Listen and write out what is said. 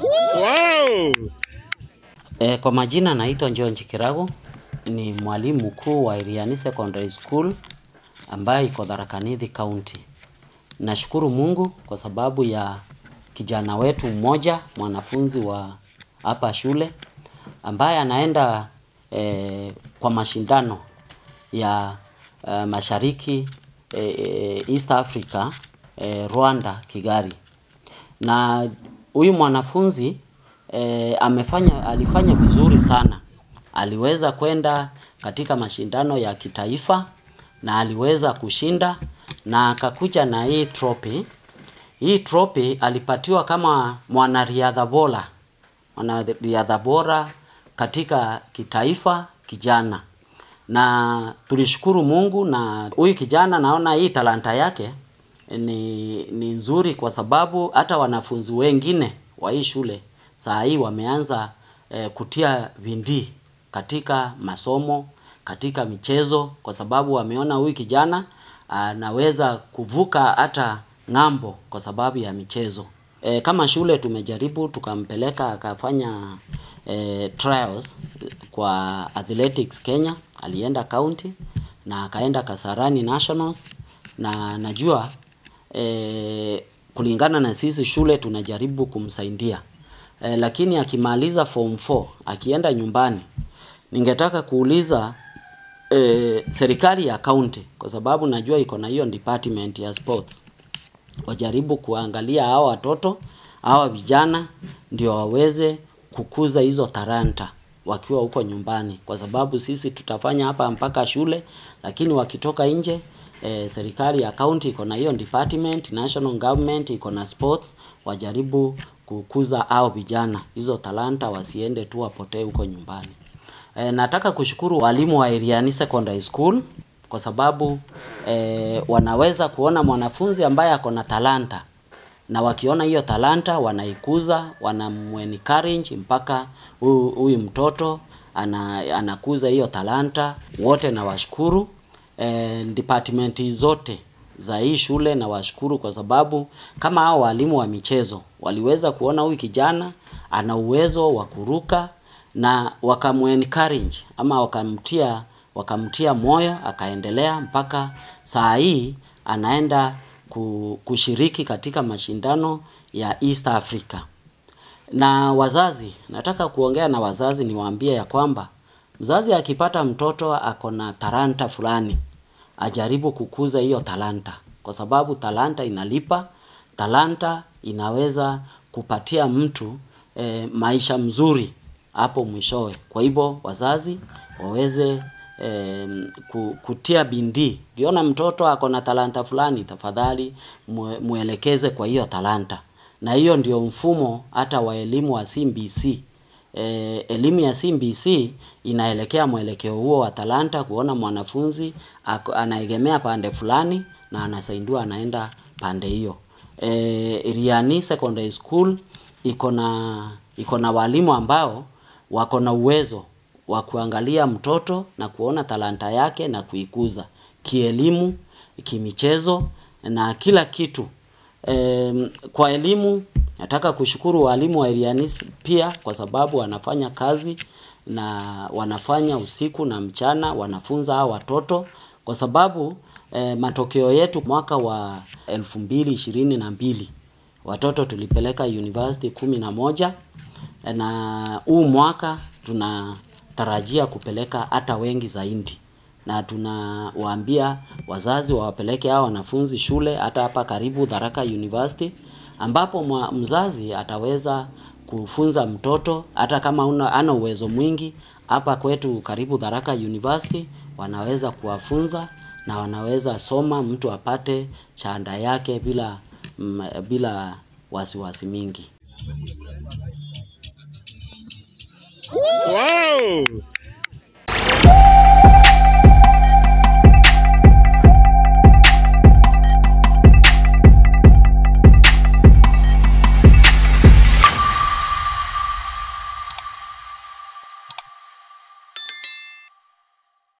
Wow! E, kwa majina naitwa John Chikirago, ni mwalimu mkuu wa Iriani Secondary School ambayo iko Tharaka Nithi County. Nashukuru Mungu kwa sababu ya kijana wetu mmoja mwanafunzi wa hapa shule ambaye anaenda e, kwa mashindano ya e, mashariki e, East Africa e, Rwanda Kigali na huyu mwanafunzi e, amefanya alifanya vizuri sana. Aliweza kwenda katika mashindano ya kitaifa na aliweza kushinda na akakuja na hii trophy. Hii trophy alipatiwa kama mwanariadha bora, mwanariadha bora katika kitaifa kijana, na tulishukuru Mungu. Na huyu kijana naona hii talanta yake ni, ni nzuri kwa sababu hata wanafunzi wengine wa hii shule saa hii wameanza eh, kutia bidii katika masomo, katika michezo, kwa sababu wameona huyu kijana anaweza kuvuka hata ng'ambo kwa sababu ya michezo. E, kama shule tumejaribu tukampeleka akafanya e, trials kwa Athletics Kenya, alienda county na akaenda Kasarani Nationals na najua e, kulingana na sisi shule tunajaribu kumsaidia. E, lakini akimaliza form 4 akienda nyumbani, ningetaka kuuliza e, serikali ya kaunti, kwa sababu najua iko na hiyo department ya sports, wajaribu kuangalia hawa watoto hawa vijana ndio waweze kukuza hizo taranta wakiwa huko nyumbani, kwa sababu sisi tutafanya hapa mpaka shule, lakini wakitoka nje e, serikali ya county iko na hiyo department, national government iko na sports, wajaribu kukuza hao vijana hizo talanta, wasiende tu wapotee huko nyumbani. E, nataka kushukuru walimu wa Iriani Secondary School kwa sababu e, wanaweza kuona mwanafunzi ambaye ako na talanta na wakiona hiyo talanta wanaikuza, wanamwencourage mpaka huyu huyu mtoto ana, anakuza hiyo talanta. Wote nawashukuru e, department zote za hii shule na washukuru kwa sababu kama hao walimu wa michezo waliweza kuona huyu kijana ana uwezo wa kuruka na wakamuencourage ama wakamtia wakamtia moyo akaendelea mpaka saa hii anaenda kushiriki katika mashindano ya East Africa. Na wazazi, nataka kuongea na wazazi niwaambie ya kwamba mzazi akipata mtoto ako na talanta fulani, ajaribu kukuza hiyo talanta, kwa sababu talanta inalipa, talanta inaweza kupatia mtu e, maisha mzuri hapo mwishowe. Kwa hivyo wazazi waweze e, kutia bindii. Ukiona mtoto ako na talanta fulani, tafadhali mwelekeze kwa hiyo talanta, na hiyo ndio mfumo hata wa elimu wa CBC. E, elimu ya CBC inaelekea mwelekeo huo wa talanta, kuona mwanafunzi anaegemea pande fulani na anasaidiwa anaenda pande hiyo. E, Iriani Secondary School iko na iko na walimu ambao wako na uwezo wa kuangalia mtoto na kuona talanta yake na kuikuza kielimu, kimichezo na kila kitu. E, kwa elimu nataka kushukuru walimu wa Elianis pia kwa sababu wanafanya kazi na wanafanya usiku na mchana, wanafunza hao watoto. Kwa sababu e, matokeo yetu mwaka wa elfu mbili ishirini na mbili watoto tulipeleka university kumi na moja na huu mwaka tunatarajia kupeleka hata wengi zaidi, na tunawaambia wazazi wawapeleke hao wanafunzi shule hata hapa karibu Tharaka University, ambapo mzazi ataweza kufunza mtoto hata kama una, ana uwezo mwingi. Hapa kwetu karibu Tharaka University wanaweza kuwafunza na wanaweza soma, mtu apate chanda yake bila m, bila wasiwasi wasi mingi.